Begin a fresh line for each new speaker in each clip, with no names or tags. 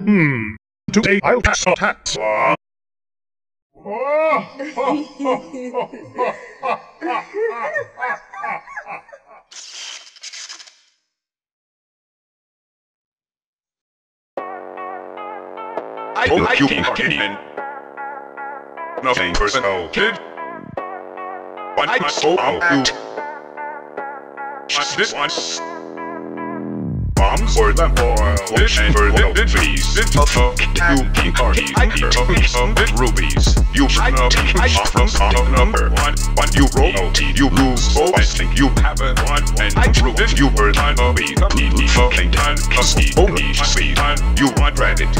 Hmm. Today I'll pass a tax law.
I
Oh,
like
you
King.
Nothing personal, kid. One
I
I
so
out you. This one. Bombs or them oil. Fish and for the fees. It tough. You king party.
I
Here of me some bit rubies. You should know. from song number one. When you roll OT, you lose. So I think you haven't won. And
I
true if you were time of me. Completely fucking done. He only sweet time. You want Reddit.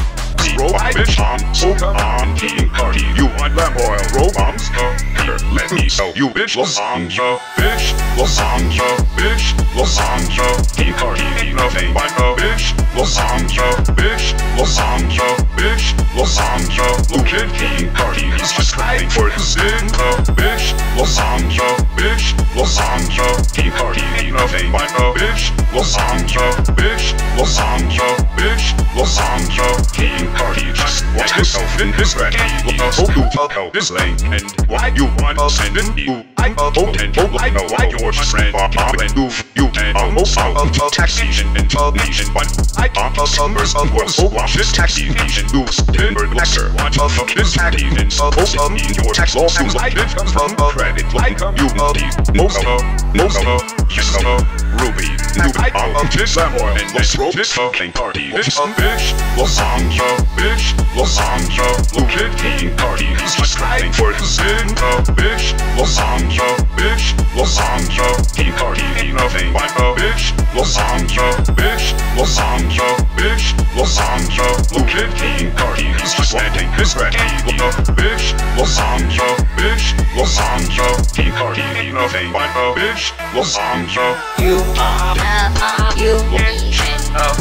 Zero I bitch on. So come on, king party. You want lamb oil. Roll. Uh, here, let me show you bitch. Lasagna. Bitch. Lasagna. Bitch. Lasagna. King party. Lasagna. Bitch. Lasagna. Look at king party. He's just crying for his. A bitch. Lasagna. Bitch. Lasagna. King party. Nothing but a bitch. Lasagna. Bitch. Lasagna. Bitch. Lasagna. King party. Just watch yourself in his red. So you fuck out this lane. And why you want to send in you? I'm a potent. I know why just friend. Bob and you. You can almost out of taxation and nation. But I can't the summers of was so wash this taxation. Use timber lecture. Watch of this taxi and supposed to mean your tax lawsuits. I did come from a credit. Like you know these. Most of most of yes of ruby. Can all of this oil and let's roll this fucking party. This a bitch. Lasagna, bitch. Lasagna. Look at king party. He's just crying for his. A bitch. Lasagna, bitch. Lasagna. King party. Ain't nothing but a bitch. Lasagna, bitch. Lasagna, bitch. Lasagna. Look at king party. He's just letting his Look a bitch. Lasagna, bitch. Lasagna. King party. Ain't nothing but a bitch. Lasagna.
You are you
A one,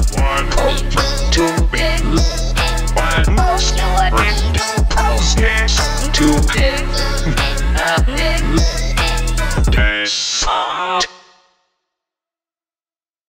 to
ten.